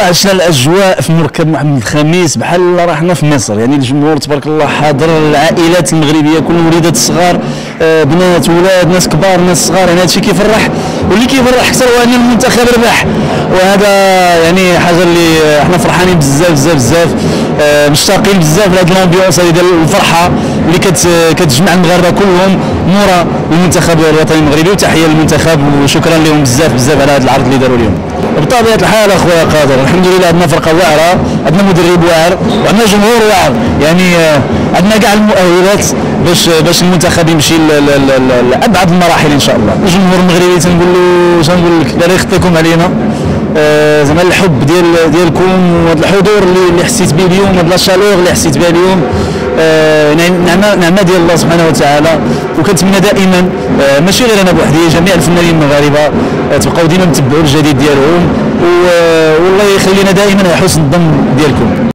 وعشنا الأجواء في مركب محمد الخميس بحال راحنا في مصر. يعني الجمهور تبارك الله حاضر العائلات المغربية كل وليدات الصغار آه، بنات ولاد ناس كبار ناس صغار. يعني هادشي كيفرح واللي كيفرح أكثر هو أن المنتخب ربح. وهذا يعني حاجة اللي إحنا فرحانين بزاف بزاف بزاف. آه، مشتاقين بزاف لهاد الأمبيونس ديال الفرحة اللي كت كتجمع المغاربه كلهم مورا المنتخب الوطني المغربي. وتحية للمنتخب وشكرا لهم بزاف بزاف على هذا العرض اللي داروا اليوم. بطبيعة الحال أخويا قادر الحمد لله عندنا فرقة واعرة عندنا مدرب واعر وعندنا جمهور واعر. يعني آه، عندنا كاع المؤهلات باش باش المنتخب يمشي لأبعد المراحل إن شاء الله. الجمهور المغربي تنقول له تنقول لك الله يخطيكم علينا. آه، زعما الحب ديال ديالكم وهذا الحضور اللي حسيت به اليوم هذا الشالور اللي حسيت به اليوم. آه، نعم- نعمه نعمه ديال الله سبحانه وتعالى. وكنتمنى دائما آه، ماشي غير أنا بوحدي جميع الفنانين المغاربة آه، تبقاو ديما متبعوا الجديد ديالهم والله يخلينا دائما حسن الظن ديالكم.